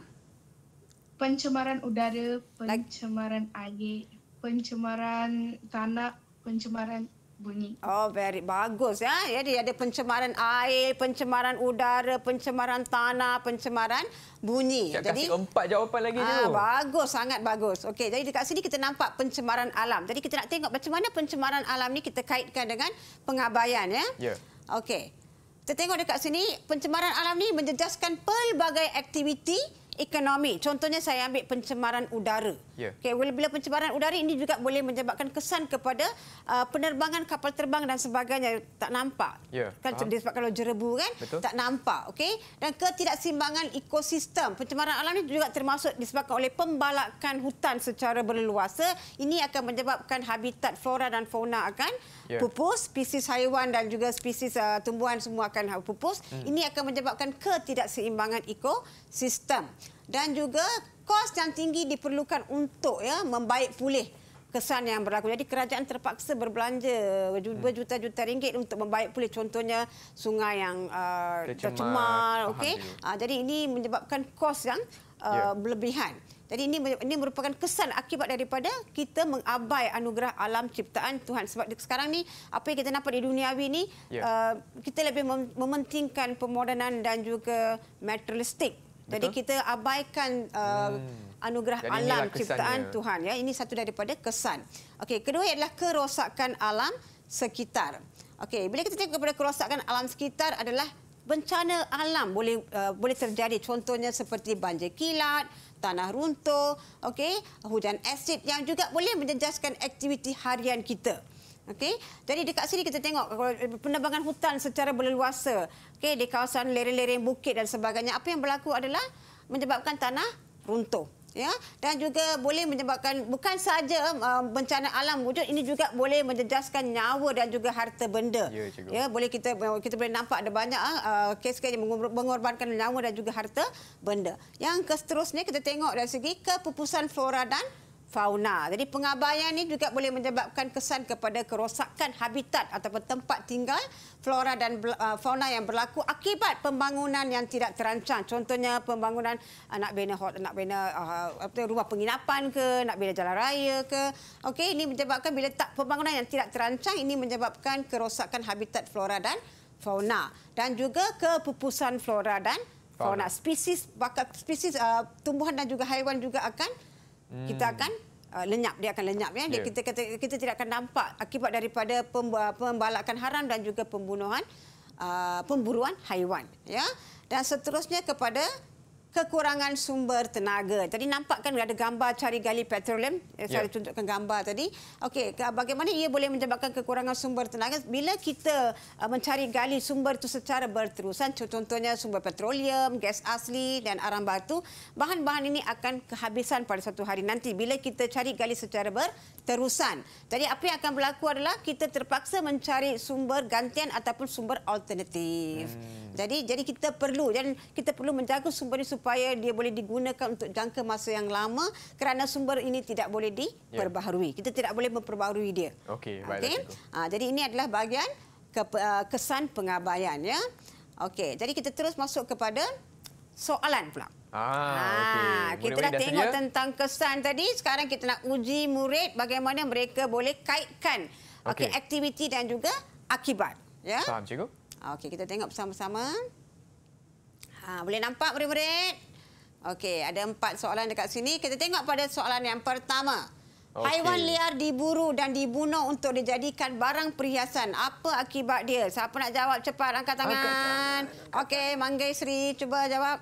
Speaker 6: pencemaran udara, pencemaran air, pencemaran tanah, pencemaran bunyi.
Speaker 2: Oh, very bagus ya. Jadi ada pencemaran air, pencemaran udara, pencemaran tanah, pencemaran bunyi.
Speaker 1: Cik
Speaker 2: Jadi
Speaker 1: kasih empat jawapan lagi
Speaker 2: Ah,
Speaker 1: dulu.
Speaker 2: bagus, sangat bagus. Okey, jadi dekat sini kita nampak pencemaran alam. Jadi kita nak tengok macam mana pencemaran alam ni kita kaitkan dengan pengabaian ya.
Speaker 1: Ya.
Speaker 2: Okey. Kita tengok dekat sini pencemaran alam ni menjejaskan pelbagai aktiviti ekonomi. Contohnya saya ambil pencemaran udara.
Speaker 1: Ya.
Speaker 2: Okey, bila, bila pencemaran udara ini juga boleh menyebabkan kesan kepada uh, penerbangan kapal terbang dan sebagainya tak nampak.
Speaker 1: Ya,
Speaker 2: Kan
Speaker 1: faham.
Speaker 2: disebabkan kalau jerebu kan
Speaker 1: Betul.
Speaker 2: tak nampak, okey? Dan ketidakseimbangan ekosistem. Pencemaran alam ini juga termasuk disebabkan oleh pembalakan hutan secara berleluasa. Ini akan menyebabkan habitat flora dan fauna akan
Speaker 1: Ya.
Speaker 2: pupus, spesies haiwan dan juga spesies uh, tumbuhan semua akan pupus.
Speaker 1: Hmm.
Speaker 2: Ini akan menyebabkan ketidakseimbangan ekosistem. Dan juga kos yang tinggi diperlukan untuk ya membaik pulih kesan yang berlaku. Jadi kerajaan terpaksa berbelanja
Speaker 1: Hmm.
Speaker 2: berjuta-juta ringgit untuk membaik pulih contohnya sungai yang uh,
Speaker 1: Tercemar.
Speaker 2: okey. Uh, jadi ini menyebabkan kos yang uh,
Speaker 1: Ya.
Speaker 2: berlebihan. Jadi ini ini merupakan kesan akibat daripada kita mengabai anugerah alam ciptaan Tuhan. Sebab sekarang ni apa yang kita nampak di duniawi ni
Speaker 1: Ya.
Speaker 2: uh, kita lebih mem- mementingkan pemodenan dan juga materialistik. Jadi kita abaikan uh, anugerah
Speaker 1: Jadi
Speaker 2: alam ciptaan
Speaker 1: kesannya.
Speaker 2: Tuhan ya. Ini satu daripada kesan. Okey, kedua adalah kerosakan alam sekitar. Okey, bila kita tengok kepada kerosakan alam sekitar adalah bencana alam boleh uh, boleh terjadi contohnya seperti banjir kilat, tanah runtuh, okey, hujan asid yang juga boleh menjejaskan aktiviti harian kita. Okey. Jadi dekat sini kita tengok penebangan hutan secara berleluasa. Okey, di kawasan lereng-lereng bukit dan sebagainya. Apa yang berlaku adalah menyebabkan tanah runtuh. Ya, dan juga boleh menyebabkan bukan saja uh, bencana alam wujud ini juga boleh menjejaskan nyawa dan juga harta benda.
Speaker 1: Ya, cikgu.
Speaker 2: ya boleh kita kita boleh nampak ada banyak uh, kes-kes yang mengor- mengorbankan nyawa dan juga harta benda. Yang seterusnya kita tengok dari segi kepupusan flora dan fauna. Jadi pengabaian ini juga boleh menyebabkan kesan kepada kerosakan habitat ataupun tempat tinggal flora dan uh, fauna yang berlaku akibat pembangunan yang tidak terancang. Contohnya pembangunan uh, nak bina hot, nak bina uh, apa tu, rumah penginapan ke, nak bina jalan raya ke. Okey, ini menyebabkan bila tak pembangunan yang tidak terancang ini menyebabkan kerosakan habitat flora dan fauna dan juga kepupusan flora dan fauna.
Speaker 1: Fauna.
Speaker 2: Spesies bakal spesies uh, tumbuhan dan juga haiwan juga akan hmm. kita akan uh, lenyap dia akan lenyap ya.
Speaker 1: Ya.
Speaker 2: kita, kita kita tidak akan nampak akibat daripada pemba- pembalakan haram dan juga pembunuhan uh, pemburuan haiwan ya. Dan seterusnya kepada kekurangan sumber tenaga. Tadi nampak kan ada gambar cari gali petroleum. Eh, Saya
Speaker 1: Ya.
Speaker 2: tunjukkan gambar tadi. Okey, ke- bagaimana ia boleh menyebabkan kekurangan sumber tenaga bila kita uh, mencari gali sumber itu secara berterusan co- contohnya sumber petroleum, gas asli dan arang batu, bahan-bahan ini akan kehabisan pada suatu hari nanti bila kita cari gali secara berterusan. Jadi apa yang akan berlaku adalah kita terpaksa mencari sumber gantian ataupun sumber alternatif. Hmm. Jadi jadi kita perlu dan kita perlu menjaga sumber ini supaya dia boleh digunakan untuk jangka masa yang lama kerana sumber ini tidak boleh diperbaharui. Kita tidak boleh memperbaharui dia.
Speaker 1: Okey, baiklah, cikgu.
Speaker 2: Ah, jadi ini adalah bahagian ke, uh, kesan pengabaian ya. Okey, jadi kita terus masuk kepada soalan pula.
Speaker 1: Ah, okey.
Speaker 2: kita dah tengok
Speaker 1: sedia?
Speaker 2: tentang kesan tadi. Sekarang kita nak uji murid bagaimana mereka boleh kaitkan okey
Speaker 1: Okey.
Speaker 2: aktiviti dan juga akibat. Ya.
Speaker 1: Faham, cikgu?
Speaker 2: Okey, kita tengok bersama-sama. Ha, boleh nampak murid-murid? Okey, ada empat soalan dekat sini. Kita tengok pada soalan yang pertama.
Speaker 1: Okey.
Speaker 2: Haiwan liar diburu dan dibunuh untuk dijadikan barang perhiasan. Apa akibat dia? Siapa nak jawab cepat? Angkat tangan. Okey, Manggai Sri cuba jawab.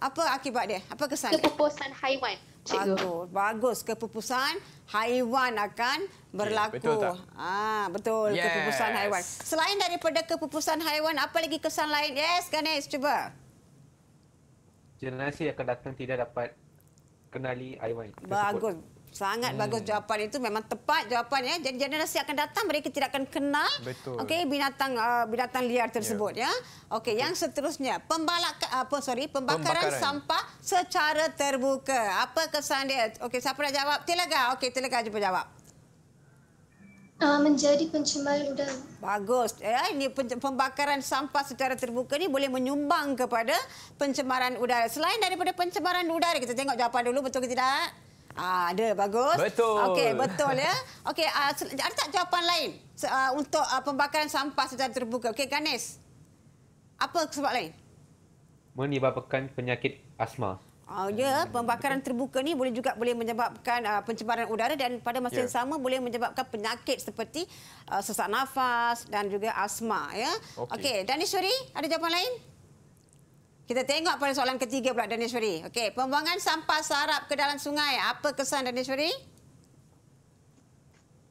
Speaker 2: Apa akibat dia? Apa kesan?
Speaker 4: Kepupusan haiwan, cikgu.
Speaker 2: Bagus, bagus. Kepupusan haiwan akan berlaku.
Speaker 1: betul tak?
Speaker 2: Ah, betul.
Speaker 1: Yes.
Speaker 2: Kepupusan haiwan. Selain daripada kepupusan haiwan, apa lagi kesan lain? Yes, Ganesh, cuba.
Speaker 3: Generasi akan datang tidak dapat kenali haiwan tersebut.
Speaker 2: Bagus. Sangat hmm. bagus jawapan itu memang tepat jawapannya. Jadi generasi akan datang mereka tidak akan kenal okey binatang uh, binatang liar tersebut ya. Okey, yang seterusnya pembalak apa sorry pembakaran,
Speaker 1: Pembakaran.
Speaker 2: sampah secara terbuka. Apa kesan dia? Okey, siapa nak jawab? Tilaga. Okey, Tilaga cuba jawab.
Speaker 7: Uh, menjadi pencemaran udara.
Speaker 2: Bagus. Ya, ini pembakaran sampah secara terbuka ni boleh menyumbang kepada pencemaran udara. Selain daripada pencemaran udara, kita tengok jawapan dulu betul ke tidak? Ah, ada bagus.
Speaker 1: Betul.
Speaker 2: Okey, betul ya. Okey, uh, ada tak jawapan lain uh, untuk uh, pembakaran sampah secara terbuka? Okey, Ganesh. Apa sebab lain?
Speaker 3: Menyebabkan penyakit asma.
Speaker 2: Oh ya, pembakaran terbuka ni boleh juga boleh menyebabkan uh, pencemaran udara dan pada masa
Speaker 1: Ya.
Speaker 2: yang sama boleh menyebabkan penyakit seperti uh, sesak nafas dan juga asma ya.
Speaker 1: Okey.
Speaker 2: Okey, Danishwari, ada jawapan lain? Kita tengok pada soalan ketiga pula Danishwari. Okey, pembuangan sampah sarap ke dalam sungai. Apa kesan Danishwari?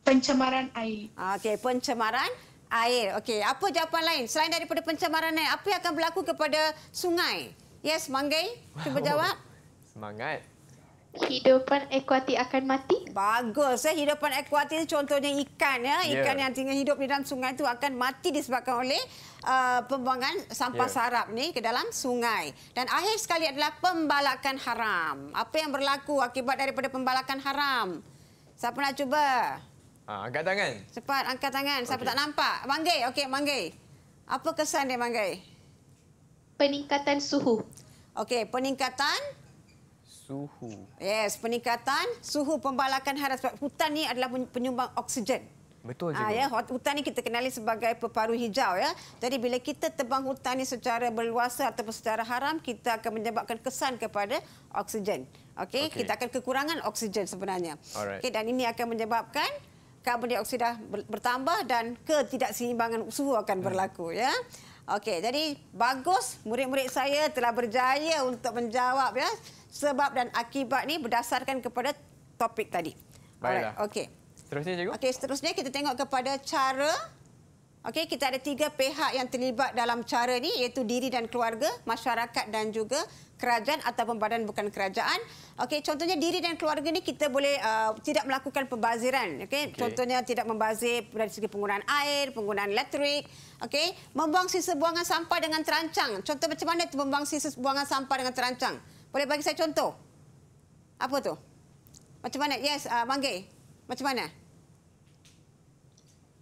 Speaker 6: Pencemaran air.
Speaker 2: Okey, pencemaran air. Okey, apa jawapan lain? Selain daripada pencemaran air, apa yang akan berlaku kepada sungai? Yes, Manggai, cuba jawab.
Speaker 1: Semangat.
Speaker 4: Hidupan akuatik akan mati.
Speaker 2: Bagus. Eh. Hidupan akuatik contohnya ikan. ya. Ikan
Speaker 1: Ya.
Speaker 2: yang tinggal hidup di dalam sungai itu akan mati disebabkan oleh uh, pembuangan sampah
Speaker 1: Ya.
Speaker 2: sarap ni ke dalam sungai. Dan akhir sekali adalah pembalakan haram. Apa yang berlaku akibat daripada pembalakan haram? Siapa nak cuba?
Speaker 1: Ha, angkat tangan.
Speaker 2: Cepat angkat tangan. Siapa
Speaker 1: Okey.
Speaker 2: tak nampak? Manggai. Okey, Manggai. Apa kesan dia, Manggai?
Speaker 4: Peningkatan suhu.
Speaker 2: Okey, peningkatan
Speaker 1: Suhu.
Speaker 2: Yes, peningkatan suhu pembalakan haram sebab hutan ni adalah penyumbang oksigen.
Speaker 1: Betul
Speaker 2: Ah,
Speaker 1: cikgu.
Speaker 2: ya, hut- hutan ni kita kenali sebagai peparuh hijau ya. Jadi bila kita tebang hutan ni secara berluasa ataupun secara haram, kita akan menyebabkan kesan kepada oksigen. Okey,
Speaker 1: Okey.
Speaker 2: kita akan kekurangan oksigen sebenarnya.
Speaker 1: Alright.
Speaker 2: Okey, dan ini akan menyebabkan karbon dioksida ber- bertambah dan ketidakseimbangan suhu akan berlaku ya. Okey, jadi bagus murid-murid saya telah berjaya untuk menjawab ya sebab dan akibat ni berdasarkan kepada topik tadi.
Speaker 1: Baiklah.
Speaker 2: Alright, Okey.
Speaker 1: Seterusnya cikgu.
Speaker 2: Okey, seterusnya kita tengok kepada cara Okey, kita ada tiga pihak yang terlibat dalam cara ni iaitu diri dan keluarga, masyarakat dan juga kerajaan ataupun badan bukan kerajaan. Okey, contohnya diri dan keluarga ni kita boleh uh, tidak melakukan pembaziran. Okey, okay. Contohnya tidak membazir dari segi penggunaan air, penggunaan elektrik. Okey, membuang sisa buangan sampah dengan terancang. Contoh macam mana tu membuang sisa buangan sampah dengan terancang? Boleh bagi saya contoh? Apa tu? Macam mana? Yes, uh, Manggai. Macam mana?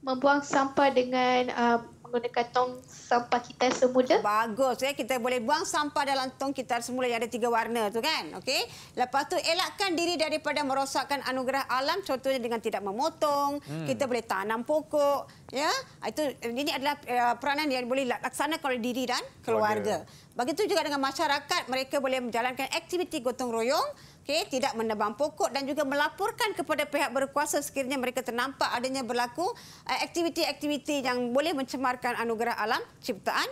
Speaker 4: Membuang sampah dengan uh, menggunakan tong sampah kita semula.
Speaker 2: Bagus ya kita boleh buang sampah dalam tong kitar semula yang ada tiga warna tu kan. Okey. Lepas tu elakkan diri daripada merosakkan anugerah alam contohnya dengan tidak memotong, hmm. kita boleh tanam pokok ya. Itu ini adalah uh, peranan yang boleh laksanakan oleh diri dan keluarga.
Speaker 1: Keluarga.
Speaker 2: Begitu juga dengan masyarakat, mereka boleh menjalankan aktiviti gotong royong, okay, tidak menebang pokok dan juga melaporkan kepada pihak berkuasa sekiranya mereka ternampak adanya berlaku uh, aktiviti-aktiviti yang boleh mencemarkan anugerah alam ciptaan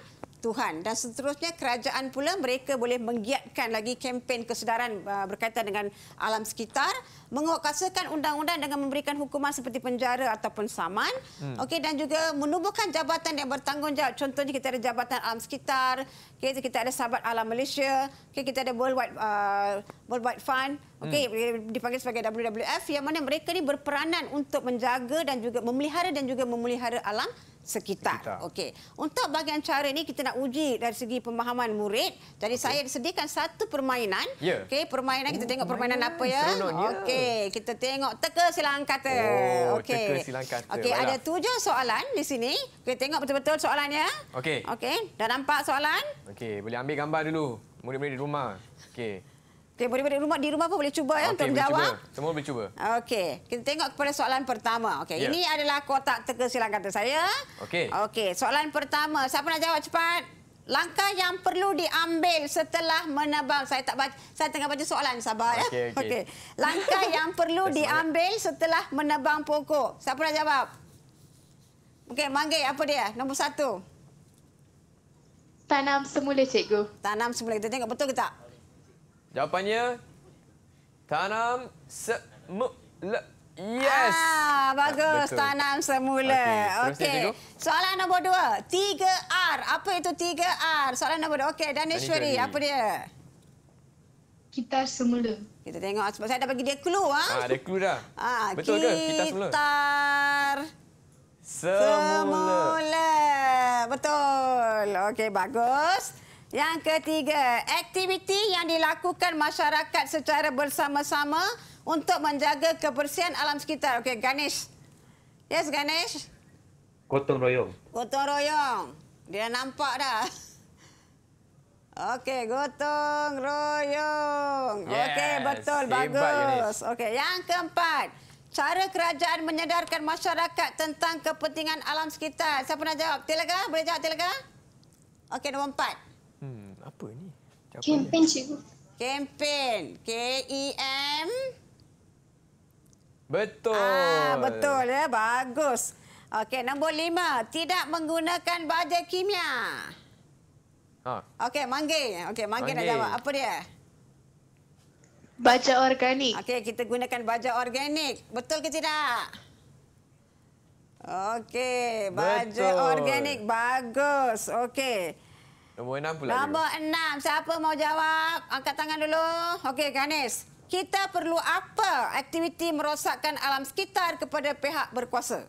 Speaker 2: Tuhan. Dan seterusnya kerajaan pula mereka boleh menggiatkan lagi kempen kesedaran uh, berkaitan dengan alam sekitar menguatkuasakan undang-undang dengan memberikan hukuman seperti penjara ataupun saman. Hmm. okey dan juga menubuhkan jabatan yang bertanggungjawab. Contohnya kita ada jabatan alam sekitar okay, kita ada sahabat alam Malaysia okay, kita ada worldwide uh, worldwide fund okey hmm. dipanggil sebagai WWF yang mana mereka ni berperanan untuk menjaga dan juga memelihara dan juga memelihara alam sekitar. sekitar. Okey. Untuk bahagian cara ini kita nak uji dari segi pemahaman murid. Jadi okay. saya disediakan satu permainan. Yeah. Okey, permainan kita oh, tengok permainan, permainan apa ya? Okey, kita tengok teka silang kata.
Speaker 1: Oh, okay. teka silang kata.
Speaker 2: Okey, ada tujuh soalan di sini. Okey, tengok betul-betul soalannya.
Speaker 1: Okey.
Speaker 2: Okey, dah nampak soalan?
Speaker 1: Okey, boleh ambil gambar dulu. Murid-murid di rumah. Okey.
Speaker 2: Okey, boleh di rumah di rumah pun boleh cuba ya okay, untuk menjawab.
Speaker 1: Cuba. Semua boleh cuba.
Speaker 2: Okey, kita tengok kepada soalan pertama. Okey, yeah. ini adalah kotak teka silang kata saya.
Speaker 1: Okey.
Speaker 2: Okey, soalan pertama. Siapa nak jawab cepat? Langkah yang perlu diambil setelah menebang. Saya tak baca, saya tengah baca soalan sabar ya. Okey, okey. Okay. Langkah yang perlu diambil setelah menebang pokok. Siapa nak jawab? Okey, Manggai apa dia? Nombor satu.
Speaker 4: Tanam semula cikgu.
Speaker 2: Tanam semula. Kita tengok betul ke tak?
Speaker 1: Jawapannya tanam semula. Yes.
Speaker 2: Ah, bagus. Betul. Tanam semula. Okey. Okay. Soalan nombor dua. Tiga R. Apa itu tiga R? Soalan nombor dua. Okey. Danishwari, apa dia?
Speaker 6: Kita semula.
Speaker 2: Kita tengok sebab saya dah bagi dia clue. Ha?
Speaker 1: Ah, ada clue dah. Ah, Betul ke? Kita semula.
Speaker 2: Kitar semula. semula. Betul. Okey, bagus. Yang ketiga, aktiviti yang dilakukan masyarakat secara bersama-sama untuk menjaga kebersihan alam sekitar. Okey, Ganesh. Yes, Ganesh.
Speaker 3: Gotong royong.
Speaker 2: Gotong royong. Dia nampak dah. Okey, gotong royong. Yes, Okey, betul. Bagus. Okey, yang keempat. Cara kerajaan menyedarkan masyarakat tentang kepentingan alam sekitar. Siapa nak jawab? Tilaga? Boleh jawab, Tilaga? Okey, nombor empat.
Speaker 7: Kempen cikgu.
Speaker 2: Kempen. K-E-M.
Speaker 1: Betul.
Speaker 2: Ah, betul ya. Bagus. Okey, nombor lima. Tidak menggunakan baja kimia. Ha. Okey, Manggi. Okey, Manggi nak jawab. Apa dia?
Speaker 4: Baja organik.
Speaker 2: Okey, kita gunakan baja organik. Betul ke tidak? Okey, baja Betul. organik. Bagus. Okey.
Speaker 1: Nombor enam pula.
Speaker 2: Nombor enam. Siapa mau jawab? Angkat tangan dulu. Okey, Ganesh. Kita perlu apa aktiviti merosakkan alam sekitar kepada pihak berkuasa?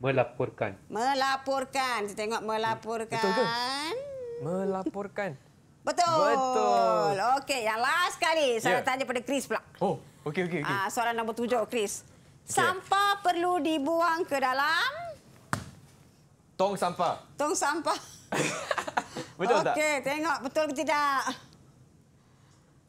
Speaker 3: Melaporkan.
Speaker 2: Melaporkan. Kita tengok melaporkan. Betul ke?
Speaker 1: Melaporkan.
Speaker 2: Betul.
Speaker 1: Betul.
Speaker 2: Okey, yang last kali saya yeah. tanya pada Chris pula.
Speaker 1: Oh, okey okey okey. Ah,
Speaker 2: soalan nombor tujuh, Chris. Okay. Sampah perlu dibuang ke dalam
Speaker 1: tong sampah.
Speaker 2: Tong sampah.
Speaker 1: betul okay, tak?
Speaker 2: Okey, tengok betul ke tidak?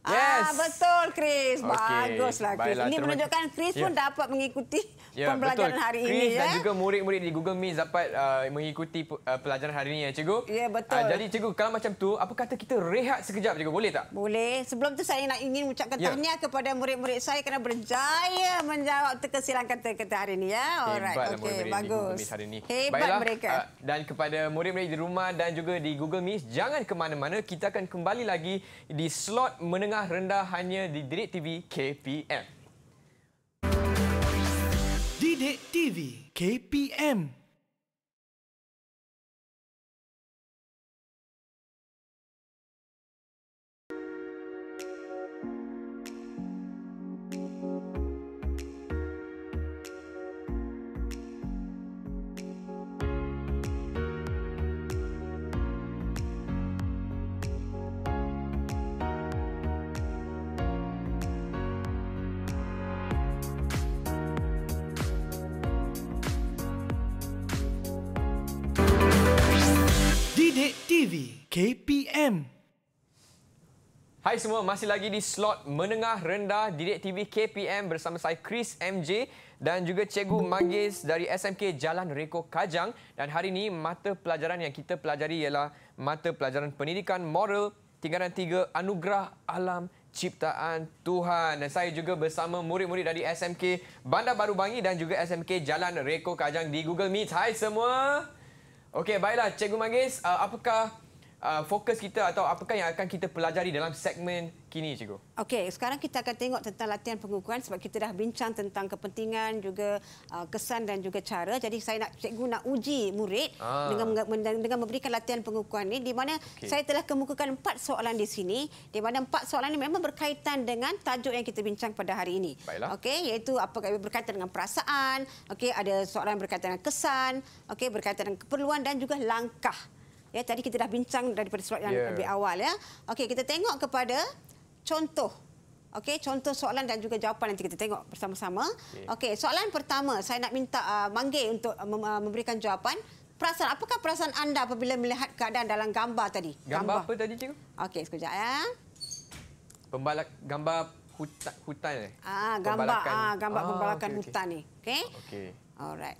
Speaker 1: Yes.
Speaker 2: Ah, betul Chris. Okay. Baguslah Chris. Baiklah, ini menunjukkan Chris pun yeah. dapat mengikuti ya, pembelajaran betul. hari
Speaker 1: Chris
Speaker 2: ini.
Speaker 1: Chris dan ya. juga murid-murid di Google Meet dapat uh, mengikuti uh, pelajaran hari ini ya cikgu.
Speaker 2: Ya, betul. Uh,
Speaker 1: jadi cikgu kalau macam tu, apa kata kita rehat sekejap cikgu? Boleh tak?
Speaker 2: Boleh. Sebelum tu saya nak ingin ucapkan ya. tahniah kepada murid-murid saya kerana berjaya menjawab teka silang kata-kata hari ini ya. Alright. Okey, bagus.
Speaker 1: Hari ini.
Speaker 2: Hebat Baiklah, mereka. Uh,
Speaker 1: dan kepada murid-murid di rumah dan juga di Google Meet, jangan ke mana-mana. Kita akan kembali lagi di slot menengah rendah hanya di Didik TV KPM.
Speaker 5: Didik TV KPM TV KPM
Speaker 1: Hai semua, masih lagi di slot menengah rendah Didik TV KPM bersama saya Chris MJ dan juga Cikgu Magis dari SMK Jalan Reko Kajang dan hari ini mata pelajaran yang kita pelajari ialah mata pelajaran pendidikan moral tingkatan 3 anugerah alam ciptaan Tuhan dan saya juga bersama murid-murid dari SMK Bandar Baru Bangi dan juga SMK Jalan Reko Kajang di Google Meet. Hai semua. Okey, baiklah Cikgu Magis, uh, apakah uh, fokus kita atau apakah yang akan kita pelajari dalam segmen kini, Cikgu?
Speaker 2: Okey, sekarang kita akan tengok tentang latihan pengukuhan sebab kita dah bincang tentang kepentingan juga uh, kesan dan juga cara. Jadi saya nak cikgu nak uji murid
Speaker 1: Ah.
Speaker 2: dengan dengan memberikan latihan pengukuhan ini di mana
Speaker 1: Okey.
Speaker 2: saya telah kemukakan empat soalan di sini di mana empat soalan ini memang berkaitan dengan tajuk yang kita bincang pada hari ini.
Speaker 1: Baiklah.
Speaker 2: Okey, iaitu apa berkaitan dengan perasaan, okey ada soalan berkaitan dengan kesan, okey berkaitan dengan keperluan dan juga langkah. Ya, tadi kita dah bincang daripada slot yang
Speaker 1: Ya.
Speaker 2: lebih awal ya. Okey, kita tengok kepada contoh. Okey, contoh soalan dan juga jawapan nanti kita tengok bersama-sama.
Speaker 1: Okey.
Speaker 2: Okey, soalan pertama saya nak minta uh, Mangge untuk uh, mem- memberikan jawapan. Perasaan apakah perasaan anda apabila melihat keadaan dalam gambar tadi?
Speaker 1: Gambar, apa tadi, Cikgu?
Speaker 2: Okey, sekejap ya.
Speaker 1: Pembalak gambar hutan, hutan eh?
Speaker 2: Ah, gambar
Speaker 1: Pembalakan.
Speaker 2: ah gambar
Speaker 1: Ah,
Speaker 2: pembalakan
Speaker 1: okey, okey.
Speaker 2: hutan ni. Okey?
Speaker 1: Okey.
Speaker 2: Alright.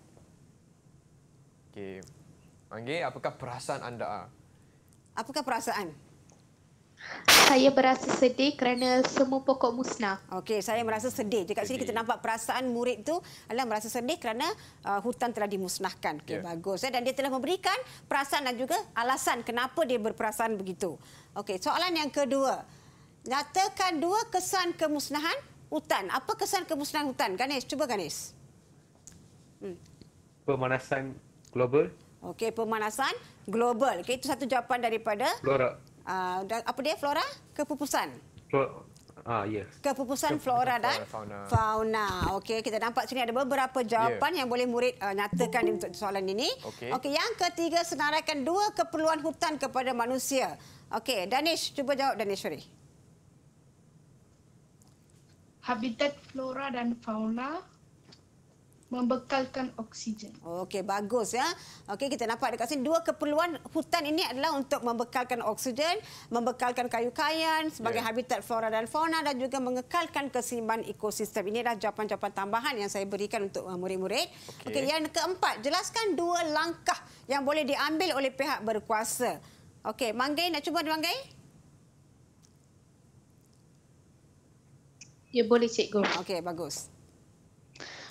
Speaker 1: Okey. Manggi, apakah perasaan anda? ah?
Speaker 2: Apakah perasaan?
Speaker 4: Saya berasa sedih kerana semua pokok musnah.
Speaker 2: Okey, saya merasa sedih. Dekat sini
Speaker 1: Sedih.
Speaker 2: kita nampak perasaan murid itu adalah merasa sedih kerana uh, hutan telah dimusnahkan. Okey,
Speaker 1: Ya.
Speaker 2: bagus. Eh? Dan dia telah memberikan perasaan dan juga alasan kenapa dia berperasaan begitu. Okey, soalan yang kedua. Nyatakan dua kesan kemusnahan hutan. Apa kesan kemusnahan hutan? Ganesh, cuba Ganesh.
Speaker 3: Pemanasan global,
Speaker 2: Okey, pemanasan global. Okey, itu satu jawapan daripada
Speaker 3: flora,
Speaker 2: uh, dan apa dia Flora? Kepupusan.
Speaker 3: flora ah yes.
Speaker 2: kepupusan flora dan
Speaker 1: fauna.
Speaker 2: fauna. Okey, kita nampak sini ada beberapa jawapan yang boleh murid uh, nyatakan untuk soalan ini.
Speaker 1: Okey.
Speaker 2: Okey, yang ketiga senaraikan dua keperluan hutan kepada manusia. Okey, Danish, cuba jawab Danishwari.
Speaker 6: Habitat flora dan fauna membekalkan oksigen.
Speaker 2: Okey, bagus ya. Okey, kita nampak dekat sini dua keperluan hutan ini adalah untuk membekalkan oksigen, membekalkan kayu kayan sebagai
Speaker 1: Ya.
Speaker 2: habitat flora dan fauna dan juga mengekalkan keseimbangan ekosistem. Ini adalah jawapan-jawapan tambahan yang saya berikan untuk uh, murid-murid.
Speaker 1: Okey.
Speaker 2: Okey, yang keempat, jelaskan dua langkah yang boleh diambil oleh pihak berkuasa. Okey, Manggai nak cuba Manggai?
Speaker 4: Ya boleh cikgu.
Speaker 2: Okey, bagus.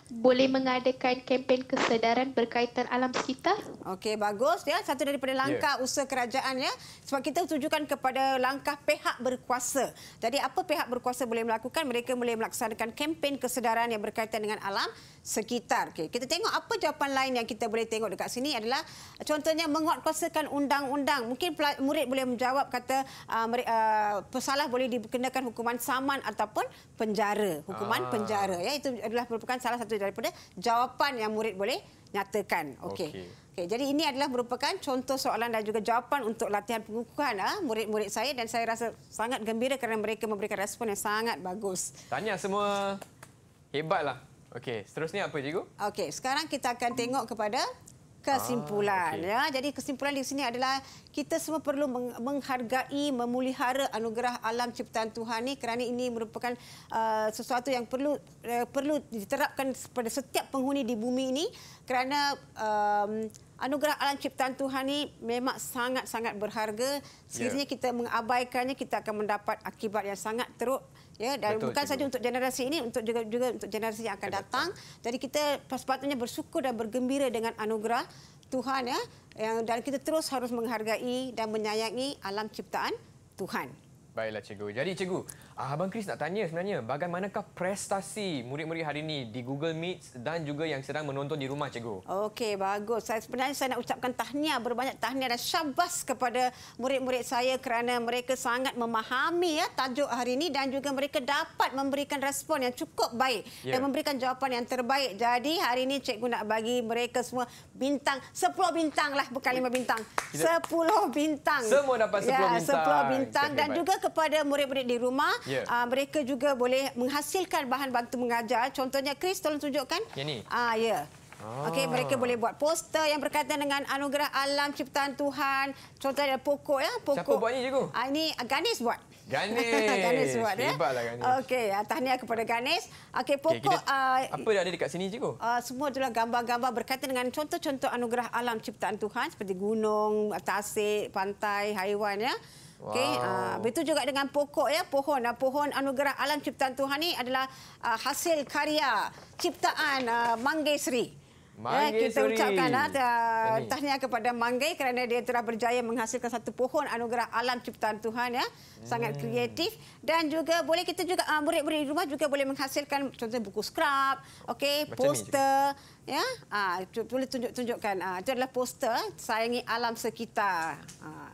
Speaker 4: Boleh mengadakan kempen kesedaran berkaitan alam sekitar?
Speaker 2: Okey, bagus ya. Satu daripada langkah yeah. usaha kerajaan ya. Sebab kita tujukan kepada langkah pihak berkuasa. Jadi apa pihak berkuasa boleh melakukan? Mereka boleh melaksanakan kempen kesedaran yang berkaitan dengan alam sekitar. Okey, kita tengok apa jawapan lain yang kita boleh tengok dekat sini adalah contohnya menguatkuasakan undang-undang. Mungkin murid boleh menjawab kata uh, uh, pesalah boleh dikenakan hukuman saman ataupun penjara. Hukuman
Speaker 1: Ah.
Speaker 2: penjara ya. Itu adalah merupakan salah satu daripada jawapan yang murid boleh nyatakan. Okey.
Speaker 1: Okey.
Speaker 2: Okey, jadi ini adalah merupakan contoh soalan dan juga jawapan untuk latihan pengukuhan ah, murid-murid saya dan saya rasa sangat gembira kerana mereka memberikan respon yang sangat bagus.
Speaker 1: Tanya semua hebatlah. Okey, seterusnya apa cikgu?
Speaker 2: Okey, sekarang kita akan tengok kepada kesimpulan
Speaker 1: Ah, okey.
Speaker 2: ya. Jadi kesimpulan di sini adalah kita semua perlu meng- menghargai, memelihara anugerah alam ciptaan Tuhan ni kerana ini merupakan uh, sesuatu yang perlu uh, perlu diterapkan pada setiap penghuni di bumi ini kerana um, anugerah alam ciptaan Tuhan ni memang sangat-sangat berharga. Sekiranya
Speaker 1: Ya.
Speaker 2: kita mengabaikannya kita akan mendapat akibat yang sangat teruk ya dan
Speaker 1: Betul,
Speaker 2: bukan
Speaker 1: cikgu.
Speaker 2: saja untuk generasi ini untuk juga juga untuk generasi yang akan
Speaker 1: Akan
Speaker 2: datang. Jadi kita sepatutnya bersyukur dan bergembira dengan anugerah Tuhan ya yang dan kita terus harus menghargai dan menyayangi alam ciptaan Tuhan.
Speaker 1: Baiklah cikgu. Jadi cikgu, Abang Chris nak tanya sebenarnya bagaimanakah prestasi murid-murid hari ini di Google Meet dan juga yang sedang menonton di rumah cikgu?
Speaker 2: Okey, bagus. Saya sebenarnya saya nak ucapkan tahniah berbanyak tahniah dan syabas kepada murid-murid saya kerana mereka sangat memahami ya tajuk hari ini dan juga mereka dapat memberikan respon yang cukup baik
Speaker 1: Ya.
Speaker 2: dan memberikan jawapan yang terbaik. Jadi hari ini cikgu nak bagi mereka semua bintang 10 bintang lah bukan 5 bintang.
Speaker 1: Kita-
Speaker 2: 10 bintang.
Speaker 1: Semua dapat 10
Speaker 2: ya,
Speaker 1: bintang.
Speaker 2: 10 bintang dan juga kepada murid-murid di rumah
Speaker 1: Ya.
Speaker 2: uh, mereka juga boleh menghasilkan bahan bantu mengajar. Contohnya Chris tolong tunjukkan.
Speaker 1: Yang ni?
Speaker 2: Ah ya. Ah. Okey, mereka boleh buat poster yang berkaitan dengan anugerah alam ciptaan Tuhan. Contohnya pokok ya, pokok.
Speaker 1: Siapa buat ni, cikgu?
Speaker 2: Ah, ini Ganis buat.
Speaker 1: Ganesh.
Speaker 2: Ganesh buat ya.
Speaker 1: Hebatlah Ganesh.
Speaker 2: Okey, ah, tahniah kepada Ganis. Okey, pokok
Speaker 1: kita,
Speaker 2: ah,
Speaker 1: apa yang ada dekat sini, cikgu?
Speaker 2: Uh, semua adalah gambar-gambar berkaitan dengan contoh-contoh anugerah alam ciptaan Tuhan seperti gunung, tasik, pantai, haiwan ya. Okey,
Speaker 1: Wow.
Speaker 2: uh, begitu juga dengan pokok ya, pohon. Uh, pohon anugerah alam ciptaan Tuhan ni adalah uh, hasil karya ciptaan uh, Manggesri. Ya, kita
Speaker 1: Manggesri.
Speaker 2: ucapkan uh,
Speaker 1: Tahniah.
Speaker 2: kepada Manggai kerana dia telah berjaya menghasilkan satu pohon anugerah alam ciptaan Tuhan ya. Sangat kreatif dan juga boleh kita juga uh, murid-murid di rumah juga boleh menghasilkan contohnya buku scrap, okey, poster ya. Ah uh, boleh tunjuk-tunjukkan ah uh, itu adalah poster sayangi alam sekitar. Ah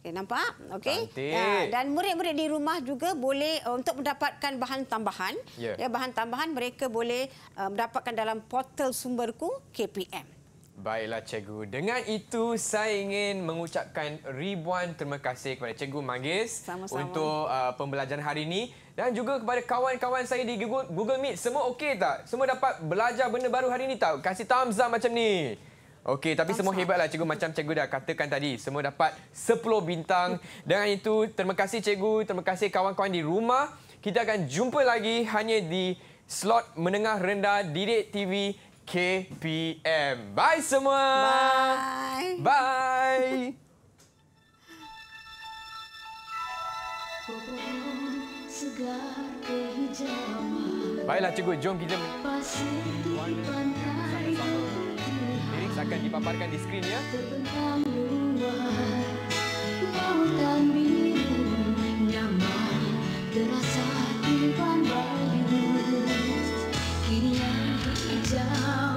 Speaker 2: Okey, nampak? Okey. Ya, dan murid-murid di rumah juga boleh uh, untuk mendapatkan bahan tambahan.
Speaker 1: Ya.
Speaker 2: ya bahan tambahan mereka boleh uh, mendapatkan dalam portal sumberku KPM.
Speaker 1: Baiklah cikgu. Dengan itu saya ingin mengucapkan ribuan terima kasih kepada cikgu Manggis
Speaker 2: Sama-sama.
Speaker 1: untuk uh, pembelajaran hari ini dan juga kepada kawan-kawan saya di Google, Google Meet. Semua okey tak? Semua dapat belajar benda baru hari ini tak? Kasih thumbs up macam ni. Okey, tapi semua hebatlah cikgu macam cikgu dah katakan tadi. Semua dapat 10 bintang. Dengan itu terima kasih cikgu, terima kasih kawan-kawan di rumah. Kita akan jumpa lagi hanya di slot menengah rendah Didik TV KPM. Bye semua.
Speaker 2: Bye.
Speaker 1: Bye. Baiklah cikgu, jom kita
Speaker 8: pasir di pantai
Speaker 1: akan dipaparkan di skrin ya.
Speaker 8: terasa tiban bayu kini yang hijau